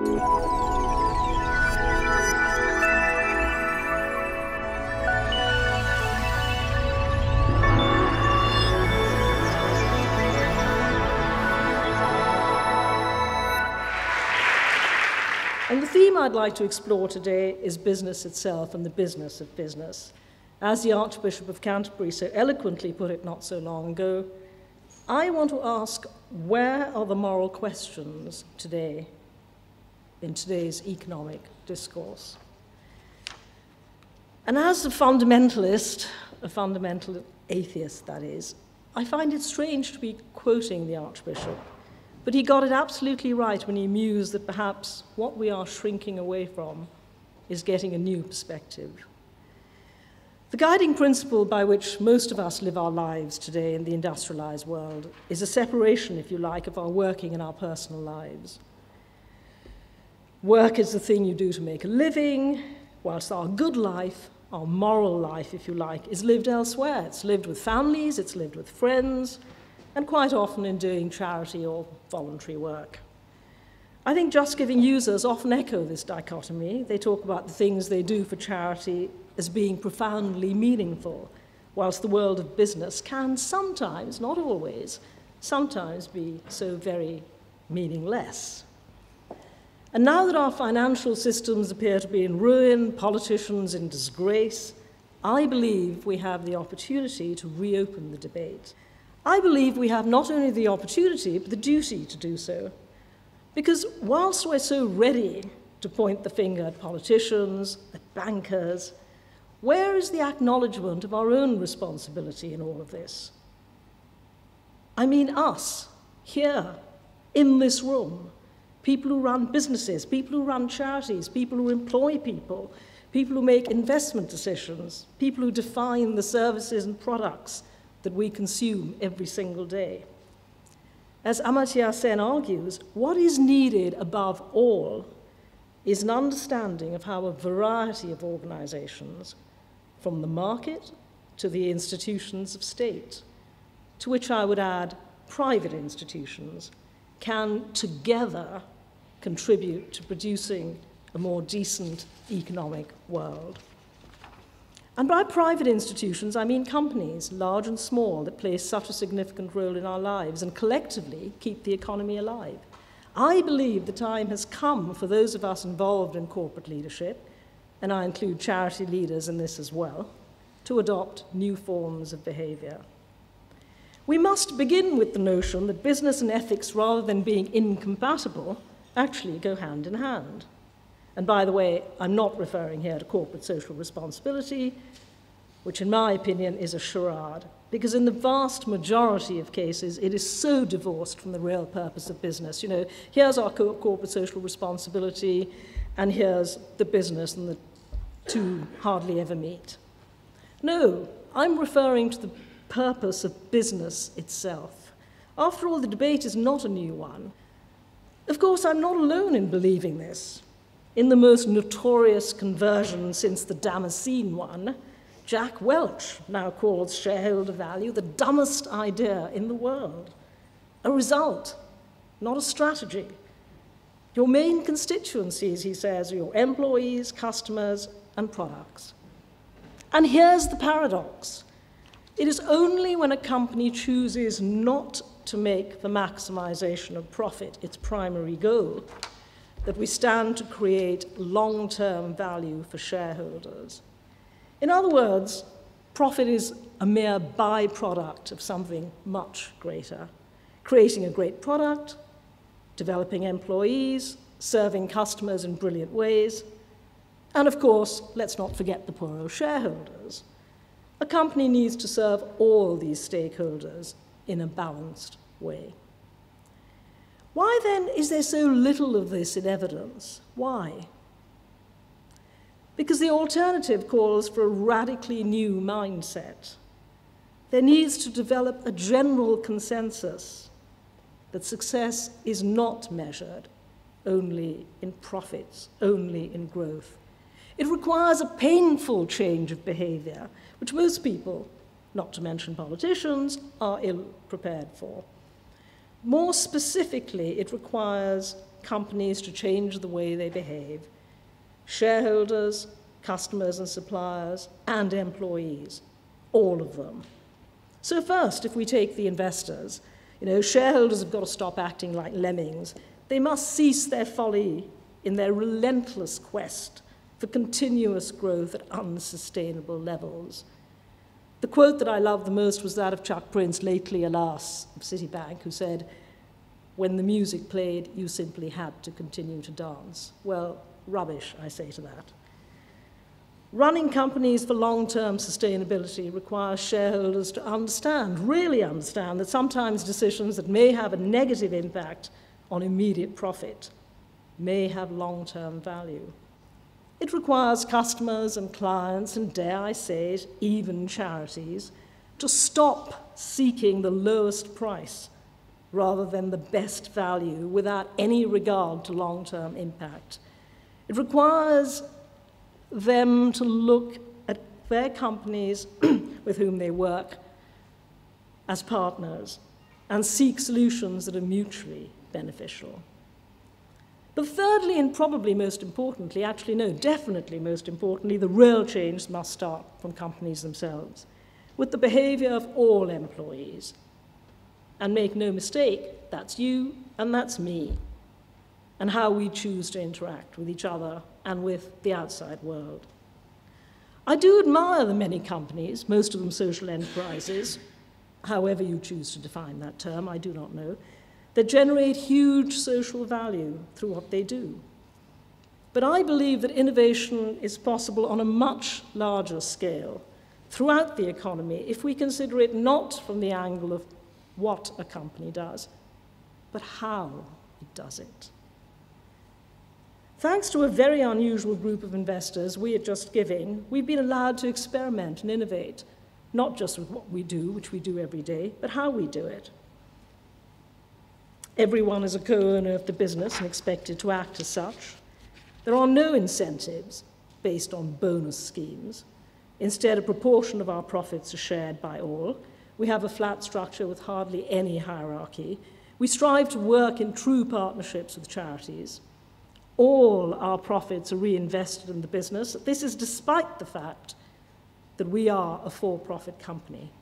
And the theme I'd like to explore today is business itself and the business of business. As the Archbishop of Canterbury so eloquently put it not so long ago, I want to ask where are the moral questions today in today's economic discourse? And as a fundamentalist, a fundamental atheist that is, I find it strange to be quoting the Archbishop but he got it absolutely right when he mused that perhaps what we are shrinking away from is getting a new perspective. The guiding principle by which most of us live our lives today in the industrialized world is a separation, if you like, of our working and our personal lives. Work is the thing you do to make a living, whilst our good life, our moral life, if you like, is lived elsewhere. It's lived with families, it's lived with friends, and quite often in doing charity or voluntary work. I think Just Giving users often echo this dichotomy. They talk about the things they do for charity as being profoundly meaningful, whilst the world of business can sometimes, not always, sometimes be so very meaningless. And now that our financial systems appear to be in ruin, politicians in disgrace, I believe we have the opportunity to reopen the debate. I believe we have not only the opportunity, but the duty to do so. Because whilst we're so ready to point the finger at politicians, at bankers, where is the acknowledgement of our own responsibility in all of this? I mean, us, here, in this room, people who run businesses, people who run charities, people who employ people, people who make investment decisions, people who define the services and products that we consume every single day. As Amartya Sen argues, what is needed above all is an understanding of how a variety of organizations, from the market to the institutions of state, to which I would add private institutions, can together contribute to producing a more decent economic world. And by private institutions, I mean companies, large and small, that play such a significant role in our lives and collectively keep the economy alive. I believe the time has come for those of us involved in corporate leadership, and I include charity leaders in this as well, to adopt new forms of behavior. We must begin with the notion that business and ethics, rather than being incompatible, actually go hand in hand. And by the way, I'm not referring here to corporate social responsibility, which in my opinion is a charade, because in the vast majority of cases, it is so divorced from the real purpose of business. You know, here's our co corporate social responsibility, and here's the business, and the two hardly ever meet. No, I'm referring to the purpose of business itself. After all, the debate is not a new one. Of course, I'm not alone in believing this. In the most notorious conversion since the Damascene one, Jack Welch now calls shareholder value the dumbest idea in the world. A result, not a strategy. Your main constituencies, he says, are your employees, customers, and products. And here's the paradox it is only when a company chooses not to make the maximization of profit its primary goal that we stand to create long term value for shareholders. In other words, profit is a mere byproduct of something much greater creating a great product, developing employees, serving customers in brilliant ways, and of course, let's not forget the poor old shareholders. A company needs to serve all these stakeholders in a balanced way. Why then is there so little of this in evidence? Why? Because the alternative calls for a radically new mindset. There needs to develop a general consensus that success is not measured only in profits, only in growth. It requires a painful change of behavior, which most people, not to mention politicians, are ill prepared for. More specifically, it requires companies to change the way they behave shareholders, customers and suppliers, and employees, all of them. So, first, if we take the investors, you know, shareholders have got to stop acting like lemmings. They must cease their folly in their relentless quest for continuous growth at unsustainable levels. The quote that I love the most was that of Chuck Prince, lately, alas, of Citibank, who said, When the music played, you simply had to continue to dance. Well, rubbish, I say to that. Running companies for long term sustainability requires shareholders to understand, really understand, that sometimes decisions that may have a negative impact on immediate profit may have long term value. It requires customers and clients, and dare I say it, even charities, to stop seeking the lowest price rather than the best value without any regard to long term impact. It requires them to look at their companies with whom they work as partners and seek solutions that are mutually beneficial. But thirdly, and probably most importantly, actually, no, definitely most importantly, the real change must start from companies themselves, with the behavior of all employees. And make no mistake, that's you and that's me, and how we choose to interact with each other and with the outside world. I do admire the many companies, most of them social enterprises, however you choose to define that term, I do not know, that generate huge social value through what they do. But I believe that innovation is possible on a much larger scale throughout the economy if we consider it not from the angle of what a company does, but how it does it. Thanks to a very unusual group of investors we are Just Giving, we've been allowed to experiment and innovate, not just with what we do, which we do every day, but how we do it. Everyone is a co owner of the business and expected to act as such. There are no incentives based on bonus schemes. Instead, a proportion of our profits are shared by all. We have a flat structure with hardly any hierarchy. We strive to work in true partnerships with charities all our profits are reinvested in the business. This is despite the fact that we are a for profit company.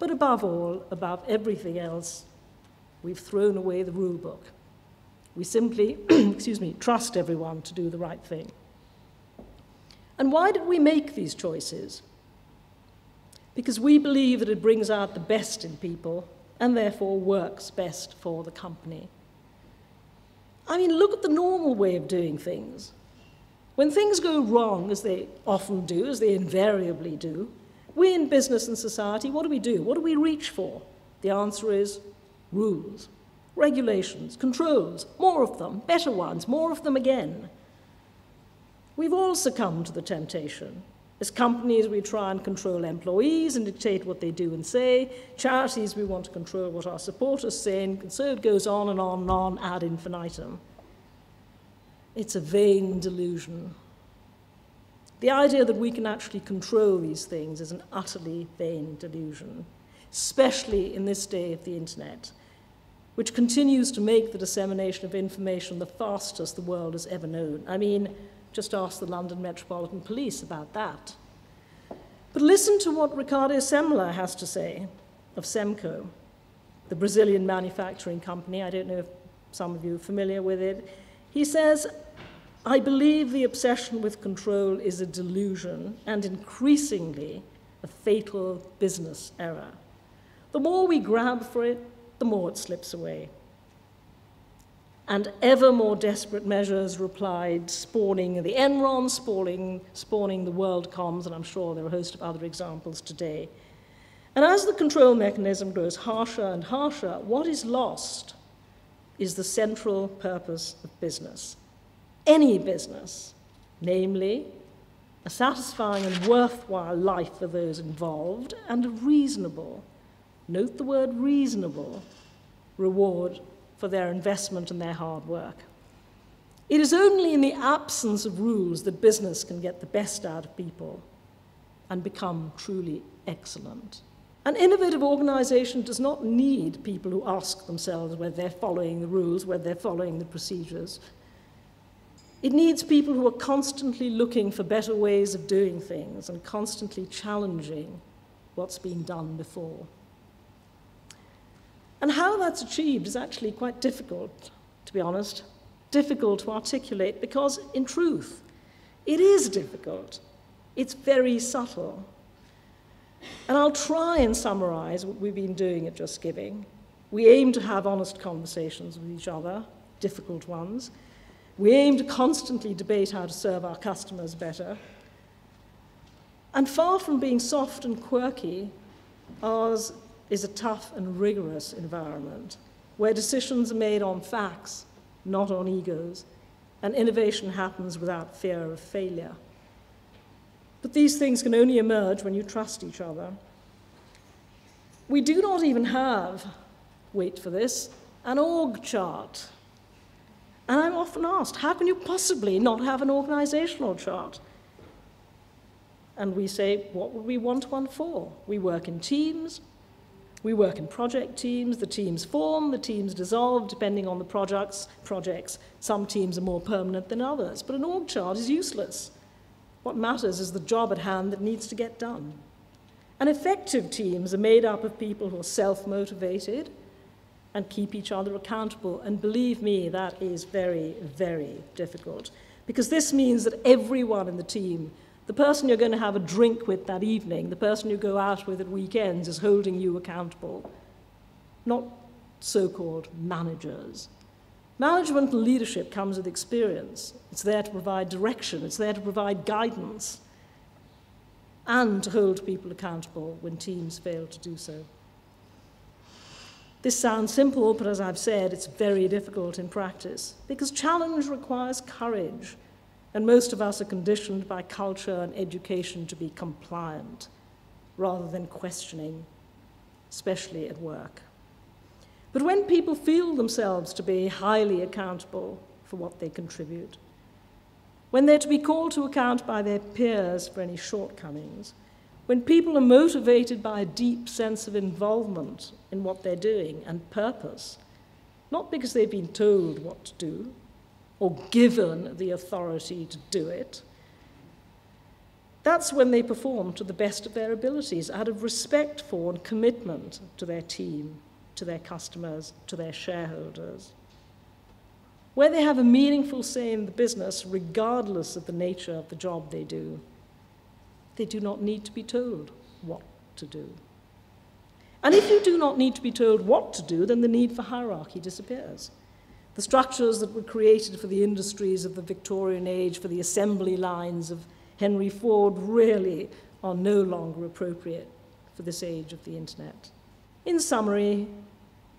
But above all, above everything else, we've thrown away the rule book. We simply, excuse me, trust everyone to do the right thing. And why did we make these choices? Because we believe that it brings out the best in people and therefore works best for the company. I mean, look at the normal way of doing things. When things go wrong, as they often do, as they invariably do, we in business and society, what do we do? What do we reach for? The answer is rules, regulations, controls, more of them, better ones, more of them again. We've all succumbed to the temptation as companies, we try and control employees and dictate what they do and say. Charities, we want to control what our supporters say, and so it goes on and on and on ad infinitum. It's a vain delusion. The idea that we can actually control these things is an utterly vain delusion, especially in this day of the internet, which continues to make the dissemination of information the fastest the world has ever known. I mean, just ask the London Metropolitan Police about that. But listen to what Ricardo Semler has to say of Semco, the Brazilian manufacturing company. I don't know if some of you are familiar with it. He says, I believe the obsession with control is a delusion and increasingly a fatal business error. The more we grab for it, the more it slips away and ever more desperate measures replied, spawning the Enron, spawning, spawning the WorldComs, and I'm sure there are a host of other examples today. And as the control mechanism grows harsher and harsher, what is lost is the central purpose of business. Any business, namely, a satisfying and worthwhile life for those involved, and a reasonable, note the word reasonable, reward for their investment and their hard work. It is only in the absence of rules that business can get the best out of people and become truly excellent. An innovative organization does not need people who ask themselves whether they're following the rules, whether they're following the procedures. It needs people who are constantly looking for better ways of doing things and constantly challenging what's been done before. And how that's achieved is actually quite difficult, to be honest, difficult to articulate because, in truth, it is difficult. It's very subtle. And I'll try and summarize what we've been doing at Just Giving. We aim to have honest conversations with each other, difficult ones. We aim to constantly debate how to serve our customers better. And far from being soft and quirky, ours is a tough and rigorous environment where decisions are made on facts, not on egos, and innovation happens without fear of failure. But these things can only emerge when you trust each other. We do not even have, wait for this, an org chart. And I'm often asked, how can you possibly not have an organizational chart? And we say, what would we want one for? We work in teams, we work in project teams, the teams form, the teams dissolve depending on the projects. projects. Some teams are more permanent than others, but an org chart is useless. What matters is the job at hand that needs to get done. And effective teams are made up of people who are self-motivated and keep each other accountable. And believe me, that is very, very difficult. Because this means that everyone in the team the person you're going to have a drink with that evening, the person you go out with at weekends, is holding you accountable, not so called managers. Management and leadership comes with experience. It's there to provide direction, it's there to provide guidance, and to hold people accountable when teams fail to do so. This sounds simple, but as I've said, it's very difficult in practice because challenge requires courage and most of us are conditioned by culture and education to be compliant rather than questioning, especially at work. But when people feel themselves to be highly accountable for what they contribute, when they're to be called to account by their peers for any shortcomings, when people are motivated by a deep sense of involvement in what they're doing and purpose, not because they've been told what to do, or given the authority to do it, that's when they perform to the best of their abilities out of respect for and commitment to their team, to their customers, to their shareholders. Where they have a meaningful say in the business, regardless of the nature of the job they do, they do not need to be told what to do. And if you do not need to be told what to do, then the need for hierarchy disappears. The structures that were created for the industries of the Victorian age, for the assembly lines of Henry Ford, really are no longer appropriate for this age of the internet. In summary,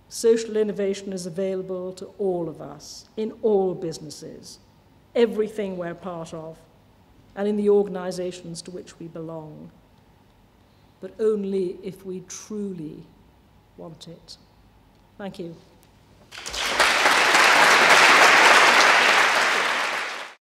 social innovation is available to all of us in all businesses, everything we're part of, and in the organizations to which we belong, but only if we truly want it. Thank you.